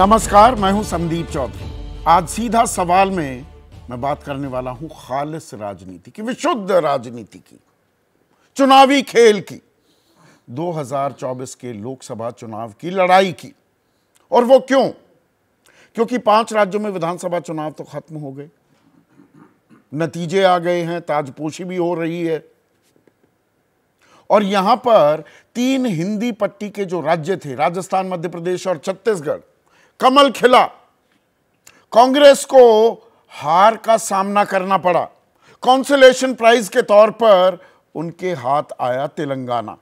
नमस्कार, मैं हूँ संदीप चौधरी। आज सीधा सवाल में मैं बात करने वाला हूँ खालिस राजनीति की, विशुद्ध राजनीति की, चुनावी खेल की। 2024 के लोकसभा चुनाव की लड़ाई की। और वो क्यों? क्योंकि पाँच राज्यों में विधानसभा चुनाव तो खत्म हो गए। नतीजे आ गए हैं, ताजपोशी भी हो रही है। और यहाँ पर तीन हिंदी पट्टी के जो राज्य थे, राजस्थान, मध्य प्रदेश और छत्तीसगढ़ कमल खिला। कांग्रेस को हार का सामना करना पड़ा। कॉन्सुलेशन प्राइज के तौर पर उनके हाथ आया तेलंगाना।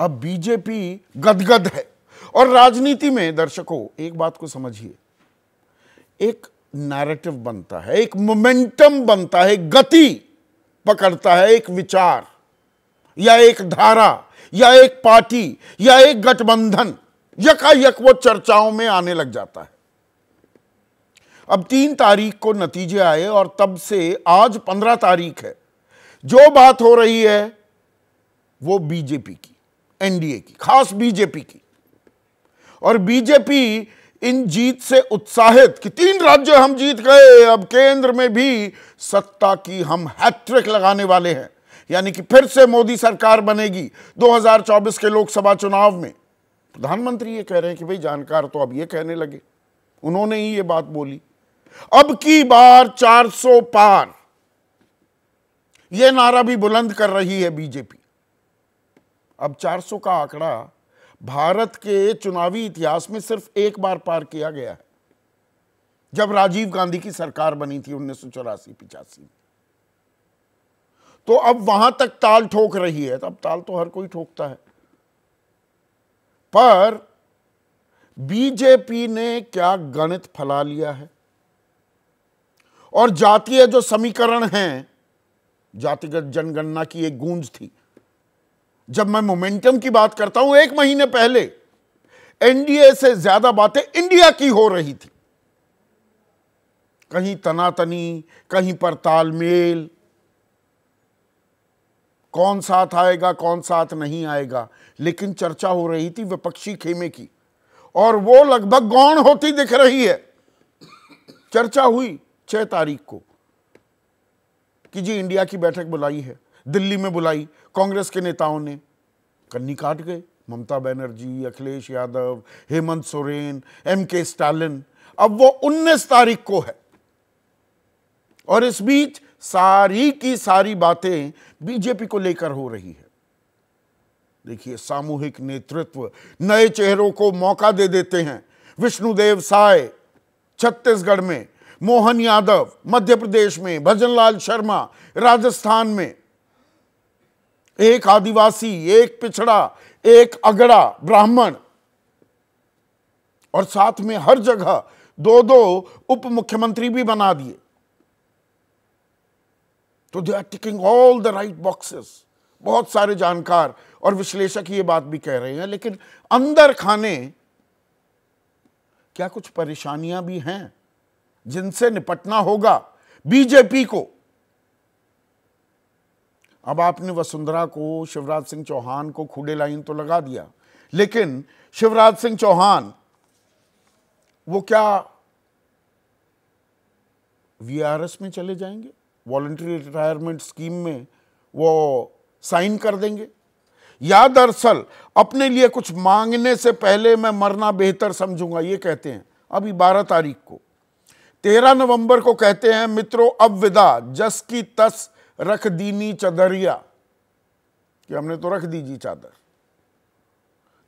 अब बीजेपी गदगद है। और राजनीति में, दर्शकों, एक बात को समझिए। एक नैरेटिव बनता है, एक मोमेंटम बनता है गति पकड़ता है, एक विचार, या एक धारा, या एक पार्टी, या एक गठबंधन। यकायक वो चर्चाओं में आने लग जाता है। अब तीन तारीख को नतीजे आए और तब से आज पंद्रह तारीख है। जो बात हो रही है, वो बीजेपी की, एनडीए की, खास बीजेपी की। और बीजेपी इन जीत से उत्साहित कि तीन राज्य हम जीत गए, अब केंद्र में भी सत्ता की हम हैट्रिक लगाने वाले हैं। यानी कि फिर से मोदी सरकार बनेगी 2024 के लोकसभा चुनाव में। प्रधानमंत्री ये कह रहे हैं कि भाई जानकार तो अब ये कहने लगे। उन्होंने ही ये बात बोली। अब की बार 400 पार। यह नारा भी बुलंद कर रही है बीजेपी। अब 400 का आंकड़ा भारत के चुनावी इतिहास में सिर्फ़ एक बार पार किया गया है। जब राजीव गांधी की सरकार बनी थी उन्नीस सौ चौरासी पिचासी तो अब वहाँ तक ताल ठोक रही है। तो अब ताल तो हर कोई ठोकता है। पर बीजेपी ने क्या गणित फैला लिया है? और जातीय जो समीकरण हैं, जातिगत जनगणना की एक गूंज थी। जब मैं मोमेंटम की बात करता हूँ, एक महीने पहले एनडीए से ज़्यादा बातें इंडिया की हो रही थी। कहीं तनातनी, कहीं पर तालमेल कौन साथ आएगा, कौन साथ नहीं आएगा। लेकिन चर्चा हो रही थी विपक्षी खेमे की। और वो लगभग गौण होती दिख रही है। चर्चा हुई छह तारीख को कि जी इंडिया की बैठक बुलाई है, दिल्ली में बुलाई, कांग्रेस के नेताओं ने। कन्नी काट गए, ममता बनर्जी, अखिलेश यादव, हेमंत सोरेन, एम के स्टालिन। अब वो 19 तारीख को है। और इस बीच सारी की सारी बातें बीजेपी को लेकर हो रही है। देखिए, सामूहिक नेतृत्व, नए चेहरों को मौका दे देते हैं। विष्णुदेव साय, छत्तीसगढ़ में, मोहन यादव मध्य प्रदेश में, भजनलाल शर्मा, राजस्थान में। एक आदिवासी, एक पिछड़ा, एक अगड़ा, ब्राह्मण। और साथ में हर जगह दो दो उप मुख्यमंत्री भी बना दिए। तो they are ticking all the right boxes बहुत सारे जानकार और विश्लेषक ये बात भी कह रहे हैं, लेकिन अंदर खाने क्या कुछ परेशानियाँ भी हैं जिनसे निपटना होगा बीजेपी को? अब आपने वसुंधरा को, शिवराज सिंह चौहान को खुडे लाइन तो लगा दिया, लेकिन शिवराज सिंह चौहान, वो क्या वीआरएस में चले जाएँगे? वॉलंटरी रिटायरमेंट स्कीम में वो साइन कर देंगे। या दरअसल, अपने लिए कुछ मांगने से पहले मैं मरना बेहतर समझूँगा, ये कहते हैं। अभी बारह तारीख को। तेरह नवंबर को कहते हैं, मित्रों, अब विदा, जस की तस रख दीनी चदरिया। कि हमने तो रख दीजिए चादर।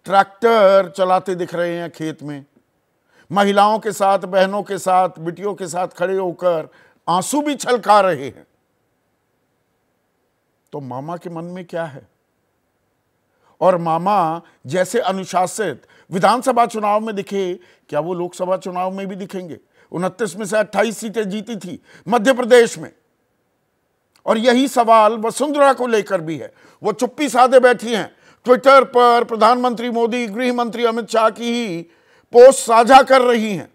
ट्रैक्टर चलाते दिख रहे हैं खेत में। महिलाओं के साथ, बहनों के साथ, बिटियों के साथ खड़े होकर आँसू भी छलका रहे हैं। तो मामा के मन में क्या है? और मामा जैसे अनुशासित विधानसभा चुनाव में दिखे, क्या वो लोकसभा चुनाव में भी दिखेंगे? उनतीस में से अट्ठाईस सीटें जीती थी मध्य प्रदेश में। और यही सवाल वसुंधरा को लेकर भी है। वो चुप्पी साधे बैठी हैं। ट्विटर पर प्रधानमंत्री मोदी गृह मंत्री अमित शाह की ही पोस्ट साझा कर रही हैं।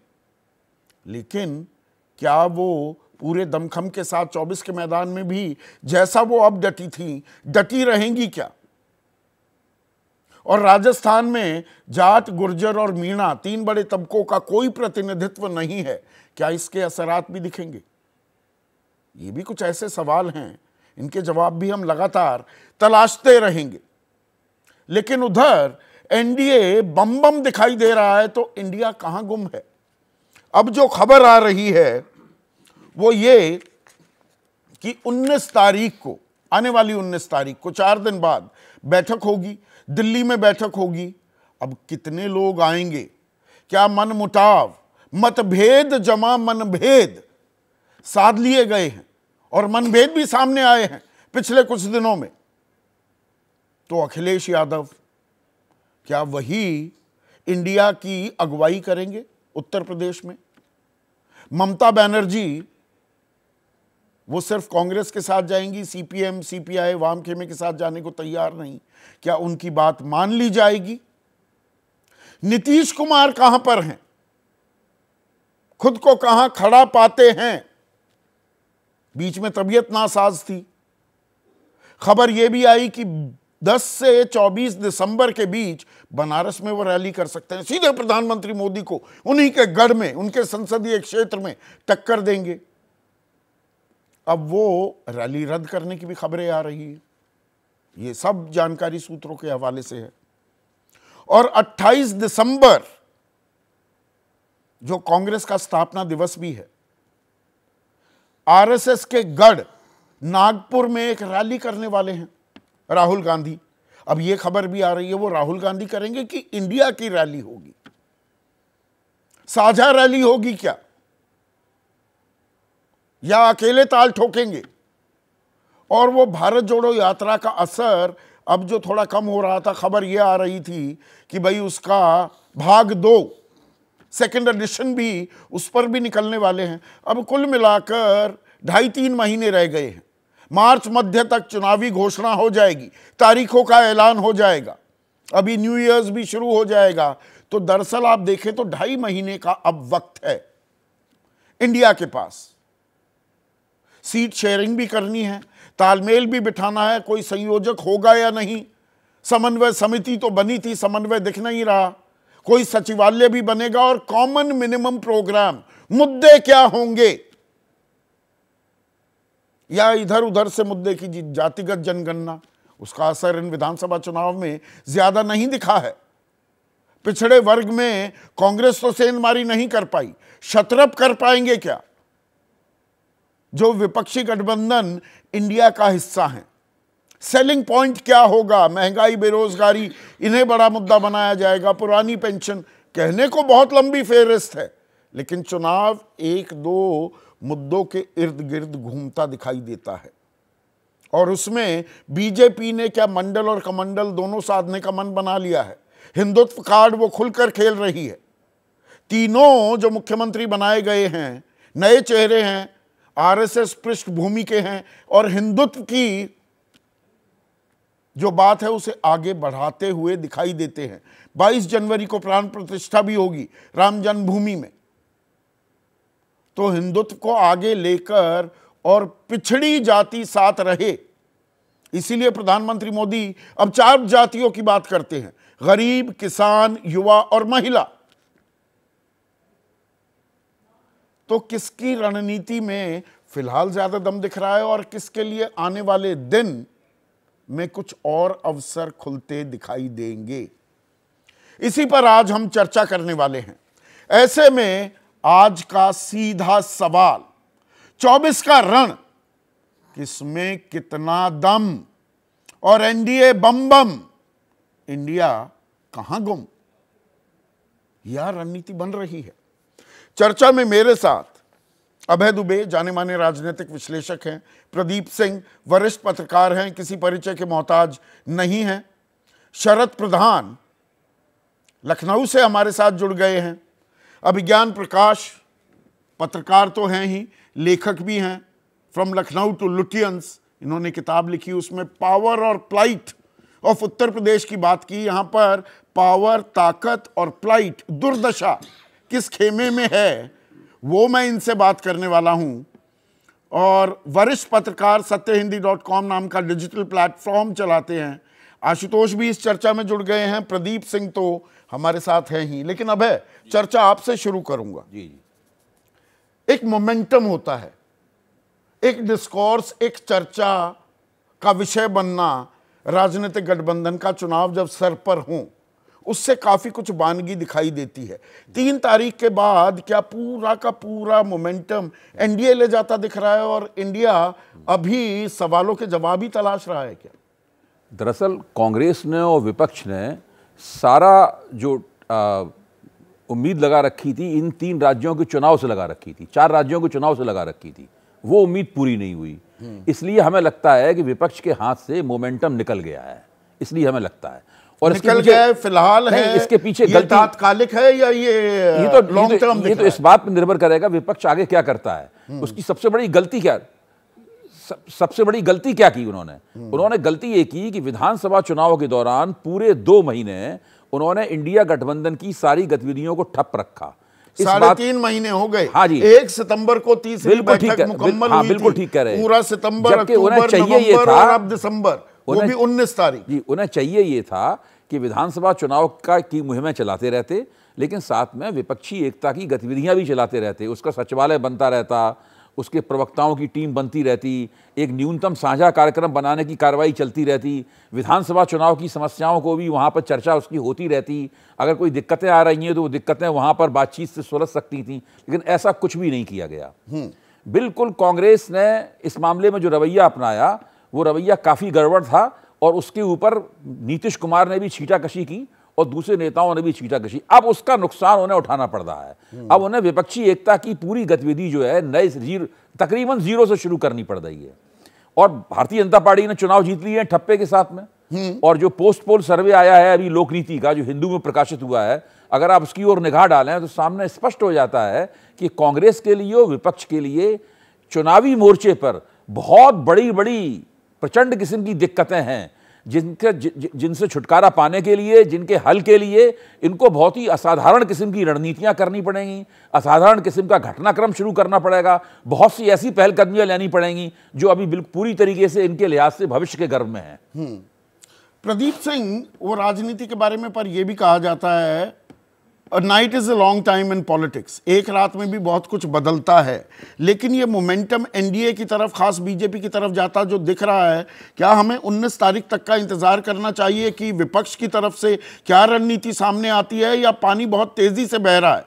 लेकिन क्या वो पूरे दमखम के साथ 24 के मैदान में भी जैसा वो अब डटी थी, डटी रहेंगी क्या? और राजस्थान में जाट, गुर्जर और मीणा तीन बड़े तबकों का कोई प्रतिनिधित्व नहीं है। क्या इसके असरात भी दिखेंगे? ये भी कुछ ऐसे सवाल हैं, इनके जवाब भी हम लगातार तलाशते रहेंगे। लेकिन उधर एनडीए बम बम दिखाई दे रहा है तो इंडिया कहाँ गुम है? अब जो खबर आ रही है वो ये कि 19 तारीख को, आने वाली 19 तारीख को, चार दिन बाद बैठक होगी, दिल्ली में बैठक होगी। अब कितने लोग आएँगे? क्या मन मुटाव मतभेद, जमा मनभेद साध लिए गए हैं? और मनभेद भी सामने आए हैं पिछले कुछ दिनों में। तो अखिलेश यादव, क्या वही इंडिया की अगुवाई करेंगे उत्तर प्रदेश में? ममता बनर्जी वो सिर्फ़ कांग्रेस के साथ जाएँगी सीपीएम सीपीआई वाम खेमे के साथ जाने को तैयार नहीं। क्या उनकी बात मान ली जाएगी? नीतीश कुमार कहाँ पर हैं? खुद को कहाँ खड़ा पाते हैं? बीच में तबीयत नासाज थी। खबर यह भी आई कि 10 से 24 दिसंबर के बीच बनारस में वो रैली कर सकते हैं। सीधे प्रधानमंत्री मोदी को, उन्हीं के गढ़ में, उनके संसदीय क्षेत्र में टक्कर देंगे। अब वो रैली रद्द करने की भी खबरें आ रही है। ये सब जानकारी सूत्रों के हवाले से है। और 28 दिसंबर, जो कांग्रेस का स्थापना दिवस भी है, आरएसएस के गढ़ नागपुर में एक रैली करने वाले हैं, राहुल गांधी। अब यह खबर भी आ रही है, वो राहुल गांधी करेंगे कि इंडिया की रैली होगी? साझा रैली होगी क्या? या अकेले ताल ठोकेंगे। और वो भारत जोड़ो यात्रा का असर अब जो थोड़ा कम हो रहा था, खबर ये आ रही थी कि भाई उसका भाग दो सेकेंड एडिशन भी उस पर भी निकलने वाले हैं। अब कुल मिलाकर ढाई तीन महीने रह गए हैं। मार्च मध्य तक चुनावी घोषणा हो जाएगी, तारीखों का ऐलान हो जाएगा। अभी न्यू ईयर्स भी शुरू हो जाएगा। तो दरअसल आप देखें तो ढाई महीने का अब वक्त है। इंडिया के पास। सीट शेयरिंग भी करनी है, तालमेल भी बिठाना है, कोई संयोजक होगा या नहीं। समन्वय समिति तो बनी थी, समन्वय दिख नहीं रहा। कोई सचिवालय भी बनेगा और कॉमन मिनिमम प्रोग्राम मुद्दे क्या होंगे? या इधर उधर से मुद्दे की जातिगत जनगणना। उसका असर इन विधानसभा चुनाव में ज़्यादा नहीं दिखा है। पिछड़े वर्ग में कांग्रेस तो सेंधमारी नहीं कर पाई। शतरप कर पाएँगे क्या? जो विपक्षी गठबंधन इंडिया का हिस्सा है। सेलिंग पॉइंट क्या होगा? महँगाई, बेरोजगारी, इन्हें बड़ा मुद्दा बनाया जाएगा। पुरानी पेंशन कहने को बहुत लंबी फेहरिस्त है, लेकिन चुनाव एक दो मुद्दों के इर्द गिर्द घूमता दिखाई देता है। और उसमें बीजेपी ने क्या मंडल और कमंडल दोनों साधने का मन बना लिया है? हिंदुत्व कार्ड वो खुलकर खेल रही है। तीनों जो मुख्यमंत्री बनाए गए हैं, नए चेहरे हैं आरएसएस पृष्ठभूमि के हैं और हिंदुत्व की जो बात है उसे आगे बढ़ाते हुए दिखाई देते हैं। 22 जनवरी को प्राण प्रतिष्ठा भी होगी राम जन्मभूमि में। तो हिंदुत्व को आगे लेकर और पिछड़ी जाति साथ रहे, इसीलिए प्रधानमंत्री मोदी अब चार जातियों की बात करते हैं। गरीब, किसान, युवा और महिला। तो किसकी रणनीति में फ़िलहाल ज़्यादा दम दिख रहा है और किसके लिए आने वाले दिन में कुछ और अवसर खुलते दिखाई देंगे? इसी पर आज हम चर्चा करने वाले हैं। ऐसे में आज का सीधा सवाल 24 का रण, किसमें कितना दम? और एनडीए बम बम, इंडिया कहाँ गुम? यह रणनीति बन रही है? चर्चा में मेरे साथ अभय दुबे जाने माने राजनीतिक विश्लेषक हैं, प्रदीप सिंह, वरिष्ठ पत्रकार हैं, किसी परिचय के मोहताज नहीं हैं। शरद प्रधान लखनऊ से हमारे साथ जुड़ गए हैं। अभिज्ञान प्रकाश पत्रकार तो हैं ही, लेखक भी हैं। फ्रॉम लखनऊ टू लुटियंस इन्होंने किताब लिखी, उसमें पावर और प्लाइट ऑफ़ उत्तर प्रदेश की बात की। यहाँ पर पावर ताकत और प्लाइट दुर्दशा किस खेमे में है वो मैं इनसे बात करने वाला हूँ। और वरिष्ठ पत्रकार सत्य हिंदी डॉट कॉम नाम का डिजिटल प्लेटफॉर्म चलाते हैं। आशुतोष भी इस चर्चा में जुड़ गए हैं। प्रदीप सिंह तो हमारे साथ हैं ही। लेकिन अब है चर्चा आपसे शुरू करूँगा। जी जी। एक मोमेंटम होता है। एक डिस्कोर्स एक चर्चा का विषय बनना राजनीतिक गठबंधन का चुनाव जब सर पर हो उससे काफ़ी कुछ बानगी दिखाई देती है। तीन तारीख के बाद क्या पूरा का पूरा मोमेंटम एनडीए ले जाता दिख रहा है और इंडिया अभी सवालों के जवाब ही तलाश रहा है क्या? दरअसल कांग्रेस ने और विपक्ष ने सारा जो आ, उम्मीद लगा रखी थी इन तीन राज्यों के चुनाव से लगा रखी थी चार राज्यों के चुनाव से लगा रखी थी। वो उम्मीद पूरी नहीं हुई। इसलिए हमें लगता है कि विपक्ष के हाथ से मोमेंटम निकल गया है। इसलिए हमें लगता है। और निकल गया है फ़िलहाल है इसके पीछे ये तात्कालिक है या ये ये तो लॉन्ग टर्म ये, ये तो इस बात पर निर्भर करेगा विपक्ष आगे क्या करता है। हम्म। उसकी सबसे बड़ी गलती क्या सब, सबसे बड़ी गलती क्या की उन्होंने? हम्म। उन्होंने गलती ये की कि विधानसभा चुनाव के दौरान पूरे दो महीने उन्होंने इंडिया गठबंधन की सारी गतिविधियों को ठप रखा। साढ़े तीन महीने हो गए। हाँ जी। एक सितंबर को तीसरी बैठक मुकम्मल हाँ, बिल्कुल ठीक कह रहे पूरा सितंबर अक्टूबर चाहिए ये था अब दिसंबर वो भी उन्नीस तारीख। जी उन्हें चाहिए ये था कि विधानसभा चुनाव का की मुहिमें चलाते रहते लेकिन साथ में विपक्षी एकता की गतिविधियाँ भी चलाते रहते। उसका सचिवालय बनता रहता उसके प्रवक्ताओं की टीम बनती रहती एक न्यूनतम साझा कार्यक्रम बनाने की कार्रवाई चलती रहती विधानसभा चुनाव की समस्याओं को भी वहाँ पर चर्चा उसकी होती रहती। अगर कोई दिक्कतें आ रही हैं तो वो दिक्कतें वहाँ पर बातचीत से सुलझ सकती थी लेकिन ऐसा कुछ भी नहीं किया गया। हम्म। बिल्कुल कांग्रेस ने इस मामले में जो रवैया अपनाया वो रवैया काफ़ी गड़बड़ था और उसके ऊपर नीतीश कुमार ने भी छीटाकशी की और दूसरे नेताओं ने भी छीटाकशी। अब उसका नुकसान उन्हें उठाना पड़ रहा है। अब उन्हें विपक्षी एकता की पूरी गतिविधि जो है नए ज़ीरो तकरीबन ज़ीरो से शुरू करनी पड़ रही है। और भारतीय जनता पार्टी ने चुनाव जीत लिए हैं ठप्पे के साथ में। और जो पोस्ट पोल सर्वे आया है अभी लोकनीति का जो हिंदू में प्रकाशित हुआ है अगर आप उसकी ओर निगाह डालें तो सामने स्पष्ट हो जाता है कि कांग्रेस के लिए विपक्ष के लिए चुनावी मोर्चे पर बहुत बड़ी बड़ी प्रचंड किस्म की दिक्कतें हैं, जिनके जिनसे छुटकारा पाने के लिए, जिनके हल के लिए, इनको बहुत ही असाधारण किस्म की रणनीतियाँ करनी पड़ेंगी। असाधारण किस्म का घटनाक्रम शुरू करना पड़ेगा। बहुत सी ऐसी पहलकदमियाँ लेनी पड़ेंगी, जो अभी बिल्कुल पूरी तरीके से इनके लिहाज से भविष्य के गर्भ में है। हम्म। प्रदीप सिंह, वो राजनीति के बारे में पर यह भी कहा जाता है night is a long time in politics एक रात में भी बहुत कुछ बदलता है। लेकिन ये मोमेंटम एनडीए की तरफ़, खास बीजेपी की तरफ़ जाता जो दिख रहा है, क्या हमें 19 तारीख तक का इंतज़ार करना चाहिए कि विपक्ष की तरफ़ से क्या रणनीति सामने आती है या पानी बहुत तेज़ी से बह रहा है?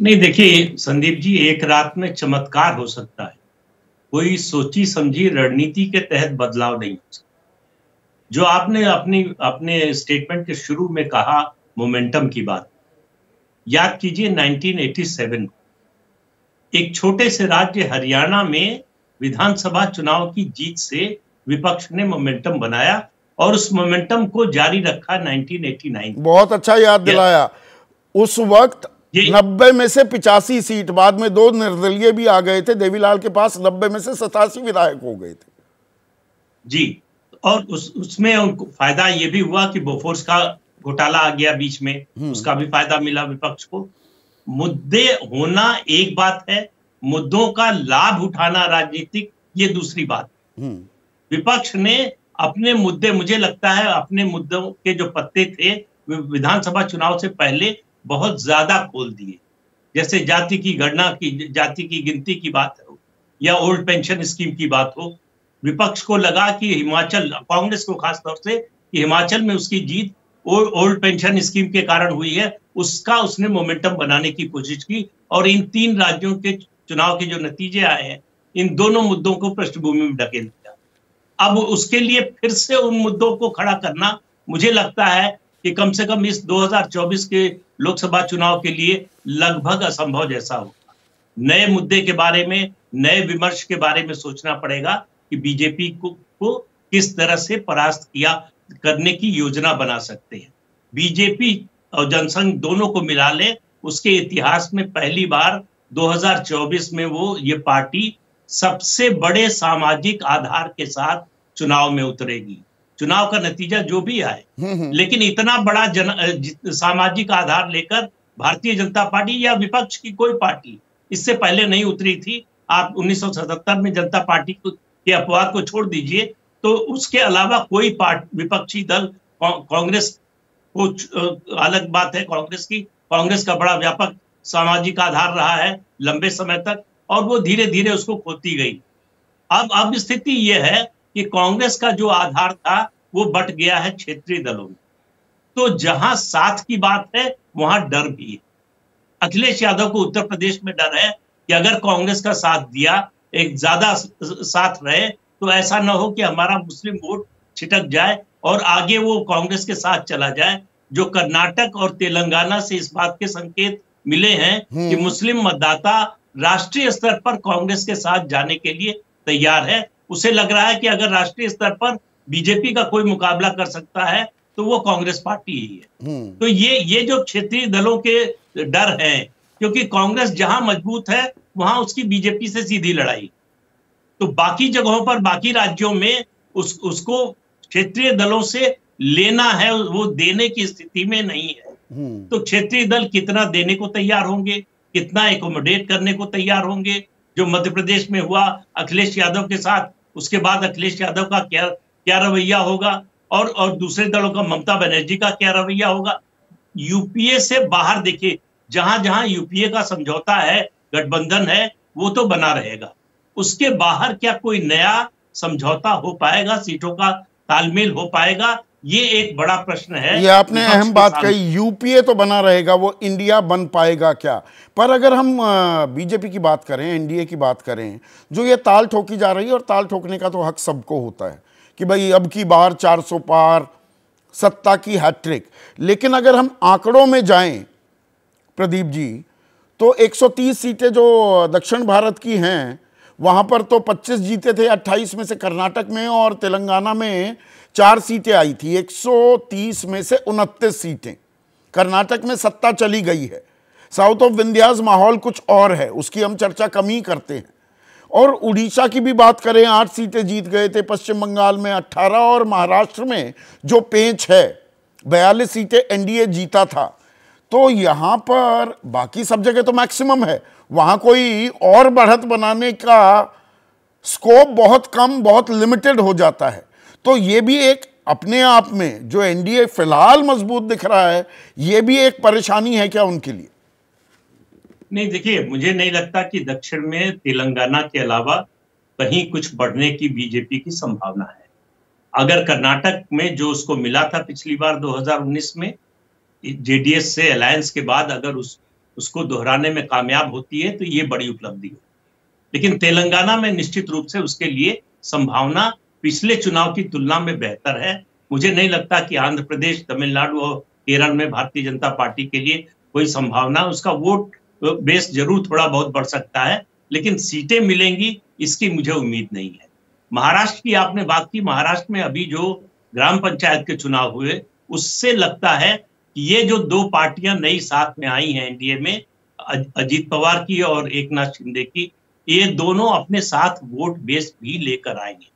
नहीं, देखिए, संदीप जी, एक रात में चमत्कार हो सकता है। कोई सोची समझी रणनीति के तहत बदलाव नहीं हो सकता। जो आपने अपनी, अपने स्टेटमेंट के शुरू में कहा मोमेंटम की बात। याद कीजिए 1987 एक छोटे से राज्य हरियाणा में विधानसभा चुनाव की जीत से विपक्ष ने मोमेंटम बनाया और उस मोमेंटम को जारी रखा 1989 बहुत अच्छा याद दिलाया। उस वक्त नब्बे में से पिचासी सीट बाद में दो निर्दलीय भी आ गए थे। देवीलाल के पास नब्बे में से सतासी विधायक हो गए थे। जी और उस उसमें उनको फ़ायदा ये भी हुआ कि बोफोर्स का घोटाला आ गया बीच में हम्म। उसका भी फ़ायदा मिला विपक्ष को मुद्दे होना एक बात है मुद्दों का लाभ उठाना राजनीतिक ये दूसरी बात हम्म। विपक्ष ने अपने मुद्दे मुझे लगता है अपने मुद्दों के जो पत्ते थे विधानसभा चुनाव से पहले बहुत ज़्यादा खोल दिए जैसे जाति की गणना की जाति की गिनती की बात हो या ओल्ड पेंशन स्कीम की बात हो विपक्ष को लगा कि हिमाचल कांग्रेस को खासतौर से कि हिमाचल में उसकी जीत ओल्ड पेंशन स्कीम के कारण हुई है उसका उसने मोमेंटम बनाने की कोशिश की और इन तीन राज्यों के चुनाव के जो नतीजे आए हैं इन दोनों मुद्दों को पृष्ठभूमि में ढकेल दिया। अब उसके लिए फिर से उन मुद्दों को खड़ा करना मुझे लगता है कि कम से कम इस 2024 के लोकसभा चुनाव के लिए लगभग असंभव जैसा होगा। नए मुद्दे के बारे में नए विमर्श के बारे में सोचना पड़ेगा कि बीजेपी को, को किस तरह से परास्त किया करने की योजना बना सकते हैं। बीजेपी और जनसंघ दोनों को मिला ले उसके इतिहास में पहली बार 2024 में वो ये पार्टी सबसे बड़े सामाजिक आधार के साथ चुनाव में उतरेगी। चुनाव का नतीजा जो भी आए। हम्म, हम्म। लेकिन इतना बड़ा जन सामाजिक आधार लेकर भारतीय जनता पार्टी या विपक्ष की कोई पार्टी इससे पहले नहीं उतरी थी। आप 1977 में जनता पार्टी के अपवाद को छोड़ दीजिए तो उसके अलावा कोई पार्ट, विपक्षी दल कांग्रेस को अलग बात है कांग्रेस की। कांग्रेस का बड़ा व्यापक सामाजिक आधार रहा है लंबे समय तक और वो धीरे धीरे उसको खोती गई। अब अब स्थिति ये है कि कांग्रेस का जो आधार था, वो बट गया है क्षेत्रीय दलों में। तो जहाँ साथ की बात है, वहाँ डर भी है। अखिलेश यादव को उत्तर प्रदेश में डर है कि अगर कांग्रेस का साथ दिया, एक ज़्यादा साथ रहे तो ऐसा ना हो कि हमारा मुस्लिम वोट छिटक जाए और आगे वो कांग्रेस के साथ चला जाए जो कर्नाटक और तेलंगाना से इस बात के संकेत मिले हैं कि हम्म। मुस्लिम मतदाता राष्ट्रीय स्तर पर कांग्रेस के साथ जाने के लिए तैयार है उसे लग रहा है कि अगर राष्ट्रीय स्तर पर बीजेपी का कोई मुकाबला कर सकता है तो वो कांग्रेस पार्टी ही है हम्म। तो ये ये जो क्षेत्रीय दलों के डर है क्योंकि कांग्रेस जहाँ मज़बूत है वहाँ उसकी बीजेपी से सीधी लड़ाई तो बाकी जगहों पर बाकी राज्यों में उस उसको क्षेत्रीय दलों से लेना है वो देने की स्थिति में नहीं है। हम्म। तो क्षेत्रीय दल कितना देने को तैयार होंगे कितना एकोमोडेट करने को तैयार होंगे? जो मध्य प्रदेश में हुआ अखिलेश यादव के साथ उसके बाद अखिलेश यादव का क्या क्या रवैया होगा? और और दूसरे दलों का ममता बनर्जी का क्या रवैया होगा? यूपीए से बाहर देखिए जहाँ जहाँ यूपीए का समझौता है गठबंधन है वो तो बना रहेगा। उसके बाहर क्या कोई नया समझौता हो पाएगा? सीटों का तालमेल हो पाएगा? ये एक बड़ा प्रश्न है। ये आपने अहम बात कही यूपीए तो बना रहेगा वो इंडिया बन पाएगा क्या? पर अगर हम बीजेपी की बात करें एनडीए की बात करें जो ये ताल ठोकी जा रही है और ताल ठोकने का तो हक सबको होता है कि भाई अब की बार 400 पार सत्ता की हैट्रिक लेकिन अगर हम आंकड़ों में जाएँ प्रदीप जी तो 130 सीटें जो दक्षिण भारत की हैं वहाँ पर तो 25 जीते थे 28 में से कर्नाटक में और तेलंगाना में चार सीटें आई थी 130 में से उनतीस सीटें। कर्नाटक में सत्ता चली गई है। साउथ ऑफ़ विंध्याज माहौल कुछ और है, उसकी हम चर्चा कम ही करते हैं। और उड़ीसा की भी बात करें, आठ सीटें जीत गए थे पश्चिम बंगाल में 18 और महाराष्ट्र में जो पेंच है, बयालीस सीटें एनडीए जीता था। तो यहाँ पर बाकी सब जगह तो मैक्सिमम है वहाँ कोई और बढ़त बनाने का स्कोप बहुत कम, बहुत लिमिटेड हो जाता है। तो ये भी एक अपने आप में जो एनडीए फ़िलहाल मज़बूत दिख रहा है, ये भी एक परेशानी है क्या उनके लिए? नहीं, देखिए, मुझे नहीं लगता कि दक्षिण में तेलंगाना के अलावा कहीं कुछ बढ़ने की बीजेपी की संभावना है। अगर कर्नाटक में जो उसको मिला था पिछली बार 2019 में जेडीएस से अलायंस के बाद अगर उस उसको दोहराने में कामयाब होती है तो ये बड़ी उपलब्धि है। लेकिन तेलंगाना में निश्चित रूप से उसके लिए संभावना पिछले चुनाव की तुलना में बेहतर है। मुझे नहीं लगता कि आंध्र प्रदेश, तमिलनाडु और केरल में भारतीय जनता पार्टी के लिए कोई संभावना, उसका वोट बेस ज़रूर थोड़ा बहुत बढ़ सकता है, लेकिन सीटें मिलेंगी, इसकी मुझे उम्मीद नहीं है। महाराष्ट्र की आपने बात की, महाराष्ट्र में अभी जो ग्राम पंचायत के चुनाव हुए, उससे लगता है ये जो दो पार्टियाँ नई साथ में आई हैं एनडीए में अजीत पवार की और एक नाथ शिंदे की, ये दोनों अपने साथ वोट बेस भी लेकर आएँगे।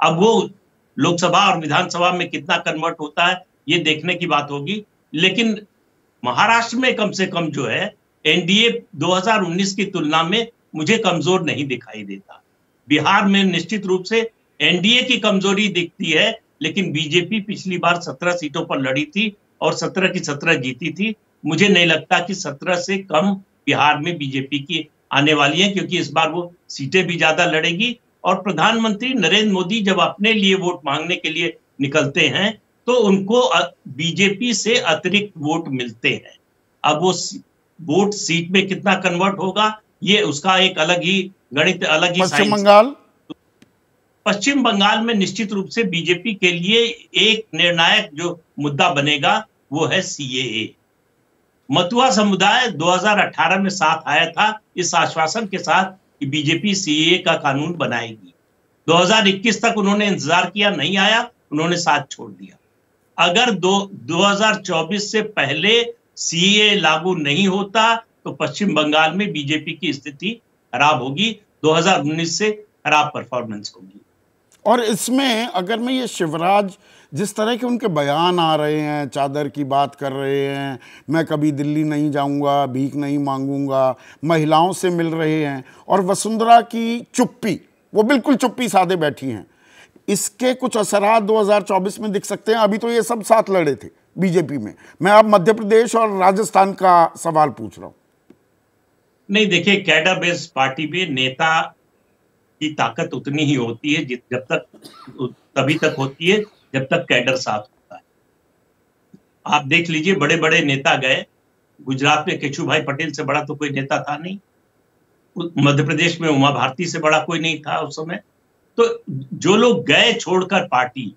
अब वो लोकसभा और विधानसभा में कितना कन्वर्ट होता है, ये देखने की बात होगी। लेकिन महाराष्ट्र में कम से कम जो है एनडीए 2019 की तुलना में मुझे कमज़ोर नहीं दिखाई देता। बिहार में निश्चित रूप से एनडीए की कमज़ोरी दिखती है, लेकिन बीजेपी पिछली बार 17 सीटों पर लड़ी थी और सत्रह की सत्रह जीती थी। मुझे नहीं लगता कि सत्रह से कम बिहार में बीजेपी की आने वाली है क्योंकि इस बार वो सीटें भी ज़्यादा लड़ेगी। और प्रधानमंत्री नरेंद्र मोदी जब अपने लिए वोट मांगने के लिए निकलते हैं तो उनको बीजेपी से अतिरिक्त वोट मिलते हैं। अब वो वोट सीट में कितना कन्वर्ट होगा ये उसका एक अलग ही गणित अलग ही पश्चिम बंगाल? पश्चिम बंगाल में निश्चित रूप से बीजेपी के लिए एक निर्णायक जो मुद्दा बनेगा वो है सीएए मथुआ समुदाय 2018 में साथ आया था इस आश्वासन के साथ कि बीजेपी सीएए का कानून बनाएगी। 2021 तक उन्होंने इंतज़ार किया, नहीं आया, उन्होंने साथ छोड़ दिया। अगर दो 2024 से पहले सीए लागू नहीं होता तो पश्चिम बंगाल में बीजेपी की स्थिति खराब होगी 2019 से खराब परफॉर्मेंस होगी। और इसमें अगर मैं ये शिवराज जिस तरह के उनके बयान आ रहे हैं, चादर की बात कर रहे हैं, मैं कभी दिल्ली नहीं जाऊँगा, भीख नहीं मांगूँगा, महिलाओं से मिल रहे हैं और वसुंधरा की चुप्पी, वो बिल्कुल चुप्पी साधे बैठी हैं। इसके कुछ असरात 2024 में दिख सकते हैं, अभी तो ये सब साथ लड़े थे बीजेपी में। मैं अब मध्य प्रदेश और राजस्थान का सवाल पूछ रहा हूँ। नहीं, देखिए कैडर बेस्ड पार्टी में नेता की ताकत उतनी ही होती है जब तक, तभी तक होती है जब तक कैडर साथ होता है। आप देख लीजिए बड़े बड़े नेता गए। गुजरात में केशु भाई पटेल से बड़ा तो कोई नेता था नहीं। मध्य प्रदेश में उमा भारती से बड़ा कोई नहीं था उस समय। तो जो लोग गए छोड़कर पार्टी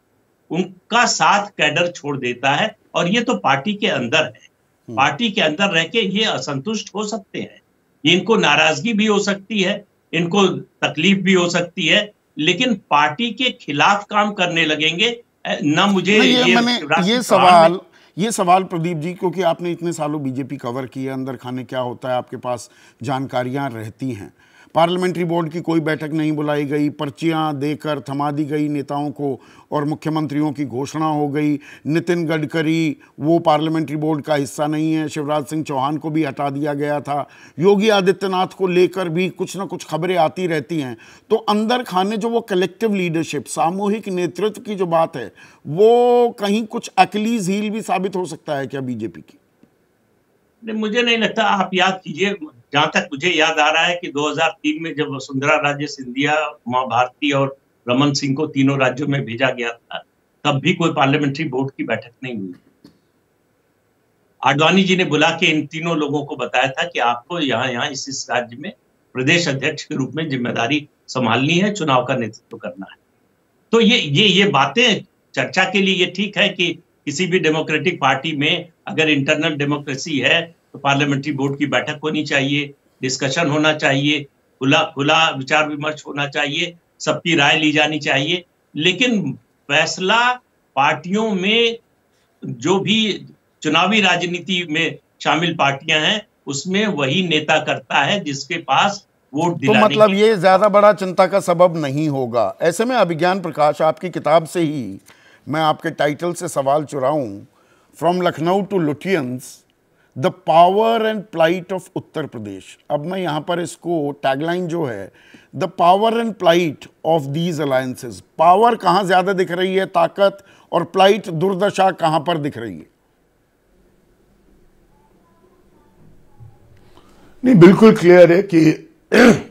उनका साथ कैडर छोड़ देता है और ये तो पार्टी के अंदर है। हम्म। पार्टी के अंदर रह के ये असंतुष्ट हो सकते हैं। इनको नाराज़गी भी हो सकती है इनको तकलीफ़ भी हो सकती है लेकिन पार्टी के खिलाफ काम करने लगेंगे न मुझे ये, ये, मैंने ये सवाल ये सवाल प्रदीप जी क्योंकि आपने इतने सालों बीजेपी कवर की है अंदर खाने क्या होता है आपके पास जानकारियाँ रहती हैं। पार्लियामेंट्री बोर्ड की कोई बैठक नहीं बुलाई गई, पर्चियाँ देकर थमा दी गई नेताओं को और मुख्यमंत्रियों की घोषणा हो गई। नितिन गडकरी, वो पार्लियामेंट्री बोर्ड का हिस्सा नहीं है, शिवराज सिंह चौहान को भी हटा दिया गया था। योगी आदित्यनाथ को लेकर भी कुछ ना कुछ खबरें आती रहती हैं। तो अंदर खाने जो वो कलेक्टिव लीडरशिप सामूहिक नेतृत्व की जो बात है, वो कहीं कुछ अकलीज हील भी साबित हो सकता है क्या बीजेपी की? मुझे नहीं लगता, आप याद कीजिए जहाँ तक मुझे याद आ रहा है कि 2003 में जब वसुंधरा राजे सिंधिया उमा भारती और रमन सिंह को तीनों राज्यों में भेजा गया था, तब भी कोई पार्लियामेंट्री बोर्ड की बैठक नहीं हुई। आडवाणी जी ने बुला के इन तीनों लोगों को बताया था कि आपको यहाँ यहाँ इस इस राज्य में प्रदेश अध्यक्ष के रूप में ज़िम्मेदारी संभालनी है, चुनाव का नेतृत्व करना है। तो ये ये ये बातें चर्चा के लिए ये ठीक है कि किसी भी डेमोक्रेटिक पार्टी में अगर इंटरनल डेमोक्रेसी है तो पार्लियामेंट्री बोर्ड की बैठक होनी चाहिए डिस्कशन होना चाहिए खुला खुला विचार विमर्श होना चाहिए सबकी राय ली जानी चाहिए। लेकिन फैसला पार्टियों में जो भी चुनावी राजनीति में शामिल पार्टियाँ हैं उसमें वही नेता करता है जिसके पास वोट तो मतलब ये ज़्यादा बड़ा चिंता का सबब नहीं होगा। ऐसे में अभिज्ञान प्रकाश आपकी किताब से ही मैं आपके टाइटल से सवाल चुराऊं। From Lucknow to Lutyens the power and plight of Uttar Pradesh अब मैं यहाँ पर इसको टैगलाइन जो है the power and plight of these alliances power कहाँ ज़्यादा दिख रही है? ताकत और प्लाइट दुर्दशा कहाँ पर दिख रही है? नहीं, बिल्कुल क्लियर है कि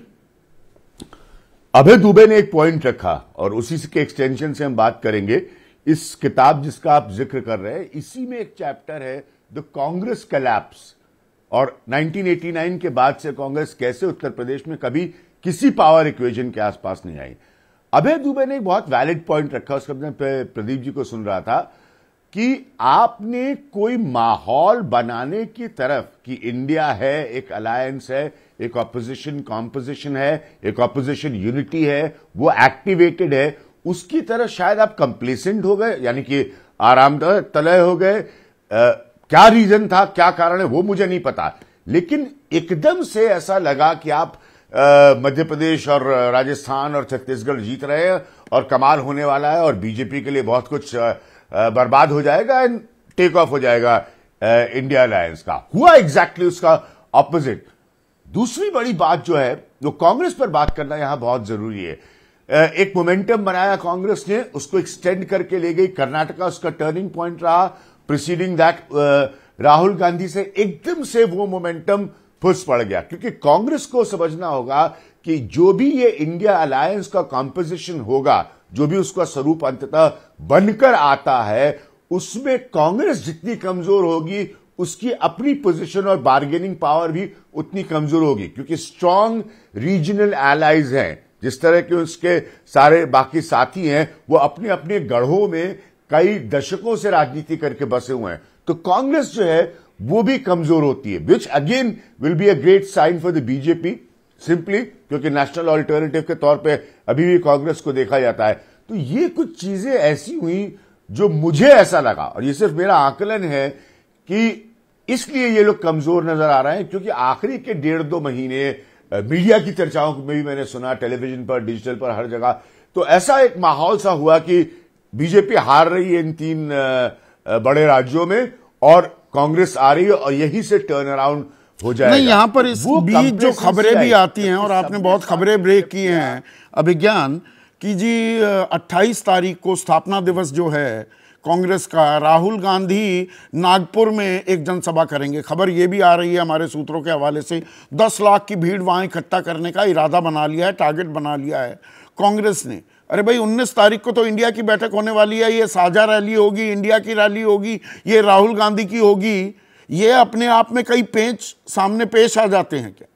अभय दुबे ने एक पॉइंट रखा और उसी के एक्सटेंशन से हम बात करेंगे। इस किताब जिसका आप ज़िक्र कर रहे हैं, इसी में एक चैप्टर है द कांग्रेस कलैप्स। और 1989 के बाद से कांग्रेस कैसे उत्तर प्रदेश में कभी किसी पावर इक्वेशन के आसपास नहीं आई। अभय दुबे ने एक बहुत वैलिड पॉइंट रखा, उसके मैं प्रदीप जी को सुन रहा था, कि आपने कोई माहौल बनाने की तरफ़ कि इंडिया है, एक अलायंस है, एक ऑपोजिशन कॉम्पोजिशन है, एक ऑपोजिशन यूनिटी है, वो एक्टिवेटेड है, उसकी तरह शायद आप कंप्लेसेंट हो गए, यानी कि आराम तलय हो गए क्या रीजन था, क्या कारण है, वो मुझे नहीं पता। लेकिन एकदम से ऐसा लगा कि आप मध्य प्रदेश और राजस्थान और छत्तीसगढ़ जीत रहे हैं और कमाल होने वाला है और बीजेपी के लिए बहुत कुछ बर्बाद हो जाएगा एंड टेक ऑफ़ हो जाएगा इंडिया अलायंस का। हुआ एग्जैक्टली exactly उसका ऑपोजिट दूसरी बड़ी बात जो है, वो कांग्रेस पर बात करना यहाँ बहुत ज़रूरी है। एक मोमेंटम बनाया कांग्रेस ने, उसको एक्सटेंड करके ले गई। कर्नाटका उसका टर्निंग पॉइंट रहा। प्रिसीडिंग दैट राहुल गांधी से एकदम से वो मोमेंटम फुस पड़ गया। क्योंकि कांग्रेस को समझना होगा कि जो भी ये इंडिया अलायंस का कॉम्पोजिशन होगा, जो भी उसका स्वरूप अंततः बनकर आता है, उसमें कांग्रेस जितनी कमज़ोर होगी, उसकी अपनी पोजीशन और बार्गेनिंग पावर भी उतनी कमज़ोर होगी। क्योंकि स्ट्रांग रीजनल एलाइज हैं। जिस तरह के उसके सारे बाकी साथी हैं, वो अपने अपने गढ़ों में कई दशकों से राजनीति करके बसे हुए हैं। तो कांग्रेस जो है, वो भी कमज़ोर होती है which again will be a great sign for the BJP simply क्योंकि नेशनल ऑल्टरनेटिव के तौर पे अभी भी कांग्रेस को देखा जाता है। तो ये कुछ चीज़ें ऐसी हुई जो मुझे ऐसा लगा, और ये सिर्फ़ मेरा आकलन है कि इसलिए ये लोग कमज़ोर नज़र आ रहे हैं, क्योंकि आखिरी के डेढ़ दो महीने मीडिया की चर्चाओं में भी मैंने सुना, टेलीविज़न पर, डिजिटल पर, हर जगह। तो ऐसा एक माहौल सा हुआ कि बीजेपी हार रही है इन तीन बड़े राज्यों में और कांग्रेस आ रही है और यही से टर्न अराउंड हो जाएगा। नहीं यहाँ पर इस बीच जो खबरें भी आती हैं और आपने बहुत खबरें ब्रेक की हैं। अभिज्ञान कि जी 28 तारीख को स्थापना दिवस जो है कांग्रेस का राहुल गांधी नागपुर में एक जनसभा करेंगे। खबर ये भी आ रही है हमारे सूत्रों के हवाले से 10 लाख की भीड़ वहाँ इकट्ठा करने का इरादा बना लिया है टारगेट बना लिया है कांग्रेस ने। अरे भाई 19 तारीख को तो इंडिया की बैठक होने वाली है, ये साझा रैली होगी, इंडिया की रैली होगी, ये राहुल गांधी की होगी, ये अपने आप में कई पेच सामने पेश आ जाते हैं क्या?